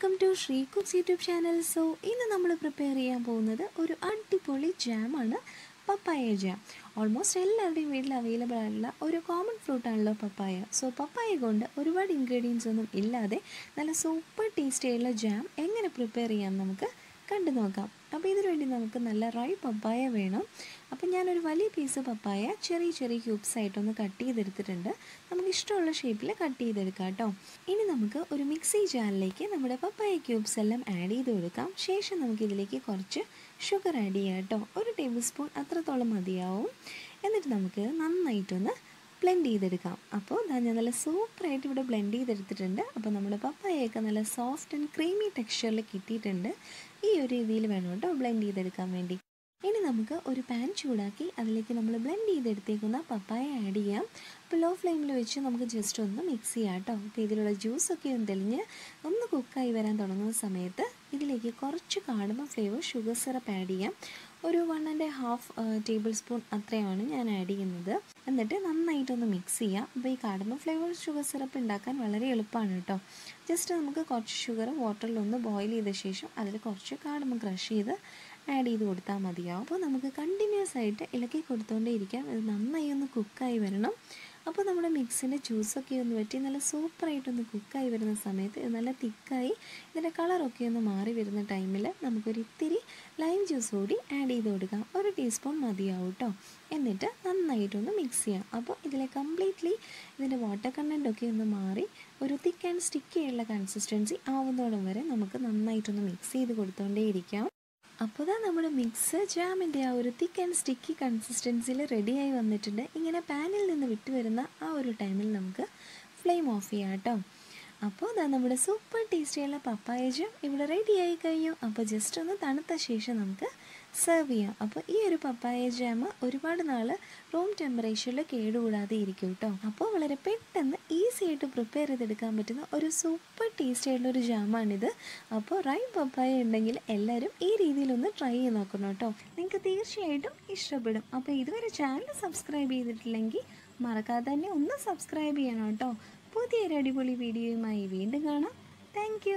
Welcome to Sree cooks YouTube channel so ഇന്ന് നമ്മൾ prepare ചെയ്യാൻ പോകുന്നത് ഒരു അടിപൊളി ജാമാണ് പപ്പായ ജാം ഓൾമോസ്റ്റ് എല്ലാവരുടെയും വീട്ടിൽ അവൈലബിൾ ആയിട്ടുള്ള ഒരു കോമൺ ഫ്രൂട്ടാണല്ലോ പപ്പായ സോ പപ്പായ കൊണ്ട് ഒരുപാട് ഇൻഗ്രീഡിയൻസ് ഒന്നും ഇല്ലാതെ നല്ല സൂപ്പർ ടേസ്റ്റി ആയിട്ടുള്ള ജാം എങ്ങനെ പ്രിപ്പയർ ചെയ്യാം നമുക്ക് കണ്ടു നോക്കാം. അപ്പോൾ ഇതിനു വേണ്ടി നമുക്ക് നല്ല റൈ പപ്പായ വേണം. അപ്പോൾ ഞാനൊരു വലിയ പീസ് പപ്പായ ചെറിയ ചെറിയ ക്യൂബ്സ് ആയിട്ടൊന്ന് കട്ട് ചെയ്തെടുത്തിട്ടുണ്ട്. നമുക്ക് ഇഷ്ടമുള്ള ഷേപ്പിൽ കട്ട് ചെയ്തെടുക്കാം കേട്ടോ ഇനി നമുക്ക് ഒരു മിക്സി ജാറിലേക്ക് നമ്മുടെ പപ്പായ ക്യൂബ്സ് എല്ലാം ആഡ് ചെയ്ത് കൊടുക്കാം. ശേഷം നമുക്കിതിലേക്ക് കുറച്ച് ഷുഗർ ആഡ് ചെയ്യാം കേട്ടോ ഒരു ടേബിൾ സ്പൂൺ അത്രത്തോളം മതിയാവും. എന്നിട്ട് നമുക്ക് നന്നായിട്ടൊന്ന് ബ്ലെൻഡ് ചെയ്തെടുക്കാം. അപ്പോൾ ഞാൻ നല്ല സൂപ്പറായിട്ട് ഇവിടെ ബ്ലെൻഡ് ചെയ്തെടുത്തിട്ടുണ്ട്. അപ്പോൾ നമ്മുടെ പപ്പായയൊക്കെ നല്ല സോഫ്റ്റ് ആൻഡ് ക്രീമി ടെക്സ്ചറിൽ കിട്ടിയിട്ടുണ്ട്. ഈ ഒരു രീതിയിൽ വേണം കേട്ടോ ബ്ലെൻഡ് ചെയ്തെടുക്കാൻ വേണ്ടി. ഇനി നമുക്ക് ഒരു പാൻ ചൂടാക്കി അതിലേക്ക് നമ്മൾ ബ്ലെൻഡ് ചെയ്തെടുത്തേക്കുന്ന പപ്പായ ആഡ് ചെയ്യാം. അപ്പോൾ ലോ ഫ്ലെയിമിൽ വെച്ച് നമുക്ക് ജസ്റ്റ് ഒന്ന് മിക്സ് ചെയ്യാം കേട്ടോ. അപ്പോൾ ഇതിലുള്ള ജ്യൂസൊക്കെ ഒന്ന് തെളിഞ്ഞ് ഒന്ന് കുക്കായി വരാൻ തുടങ്ങുന്ന സമയത്ത് ഇതിലേക്ക് കുറച്ച് കാടുമ്പ ഫ്ലേവർ ഷുഗർ സിറപ്പ് ആഡ് ചെയ്യാം. ഒരു one and half tablespoon അത്രയാണ് ഞാൻ ആഡ് ചെയ്യുന്നത്. എന്നിട്ട് നന്നായിട്ടൊന്ന് മിക്സ് ചെയ്യാം. അപ്പോൾ ഈ കാടുമ്പ ഫ്ലേവർ ഷുഗർ സിറപ്പ് ഉണ്ടാക്കാൻ വളരെ എളുപ്പമാണ് കേട്ടോ. ജസ്റ്റ് നമുക്ക് കുറച്ച് ഷുഗർ വാട്ടറിലൊന്ന് ബോയിൽ ചെയ്ത ശേഷം അതിൽ കുറച്ച് കാടുമ്പ ക്രഷ് ചെയ്ത് ആഡ് ചെയ്ത് കൊടുത്താൽ മതിയാവും. അപ്പോൾ നമുക്ക് കണ്ടിന്യൂസ് ആയിട്ട് ഇളക്കി കൊടുത്തുകൊണ്ടേ ഇരിക്കാം. ഇത് നന്നായി ഒന്ന് കുക്കായി വരണം. അപ്പോൾ നമ്മുടെ മിക്സിന്റെ ജ്യൂസൊക്കെ ഒന്ന് വറ്റി നല്ല സൂപ്പറായിട്ടൊന്ന് കുക്കായി വരുന്ന സമയത്ത് നല്ല തിക്കായി ഇതിന്റെ കളറൊക്കെ ഒന്ന് മാറി വരുന്ന ടൈമിൽ നമുക്കൊരു ഇത്തിരി ലൈം ജ്യൂസ് കൂടി ആഡ് ചെയ്ത് കൊടുക്കാം. ഒരു ടീസ്പൂൺ മതിയാവും കേട്ടോ എന്നിട്ട് നന്നായിട്ടൊന്ന് മിക്സ് ചെയ്യാം. അപ്പോൾ ഇതിലെ കംപ്ലീറ്റ്ലി ഇതിന്റെ വാട്ടർ കണ്ടന്റൊക്കെ ഒന്ന് മാറി ഒരു തിക്ക് ആൻഡ് സ്റ്റിക്കി ആയിട്ടുള്ള കൺസിസ്റ്റൻസി ആവുന്നോളം വരെ നമുക്ക് നന്നായിട്ടൊന്ന് മിക്സ് ചെയ്ത് കൊടുത്തുകൊണ്ടേയിരിക്കാം അപ്പോൾ ഇതാ നമ്മുടെ മിക്സ് ജാമിന്റെ ആ ഒരു തിക്ക് ആൻഡ് സ്റ്റിക്കി കൺസിസ്റ്റൻസിയിൽ റെഡിയായി വന്നിട്ടുണ്ട്. ഇങ്ങനെ പാനിൽ നിന്ന് വിട്ടുവരുന്ന ആ ഒരു ടൈമിൽ നമുക്ക് ഫ്ലെയിം ഓഫ് ചെയ്യാം കേട്ടോ. അപ്പോൾ ഇതാ നമ്മുടെ സൂപ്പർ ടേസ്റ്റിയുള്ള പപ്പായ ജാം ഇവിടെ റെഡിയായി കഴിഞ്ഞു. അപ്പോൾ ജസ്റ്റ് ഒന്ന് തണുത്ത ശേഷം നമുക്ക് സെർവ് ചെയ്യാം. അപ്പോൾ ഈ ഒരു പപ്പായ ജാം ഒരുപാട് നാൾ റൂം ടെമ്പറേച്ചറിൽ കേടുകൂടാതെ ഇരിക്കും കേട്ടോ അപ്പോൾ വളരെ പെട്ടെന്ന് ഈസി ആയിട്ട് പ്രിപ്പയർ ചെയ്തെടുക്കാൻ പറ്റുന്ന ഒരു സൂപ്പർ ടേസ്റ്റി ആയിട്ടുള്ള ഒരു ജാമാണിത് അപ്പോൾ റൈ പപ്പായ ഉണ്ടെങ്കിൽ എല്ലാവരും ഈ രീതിയിലൊന്ന് ട്രൈ ചെയ്ത് നോക്കണം കേട്ടോ നിങ്ങൾക്ക് തീർച്ചയായിട്ടും ഇഷ്ടപ്പെടും. അപ്പോൾ ഇതുവരെ ചാനൽ സബ്സ്ക്രൈബ് ചെയ്തിട്ടില്ലെങ്കിൽ മറക്കാതെ തന്നെ ഒന്ന് സബ്സ്ക്രൈബ് ചെയ്യണം കേട്ടോ പുതിയൊരു അടിപൊളി വീഡിയോയുമായി വീണ്ടും കാണാം. താങ്ക്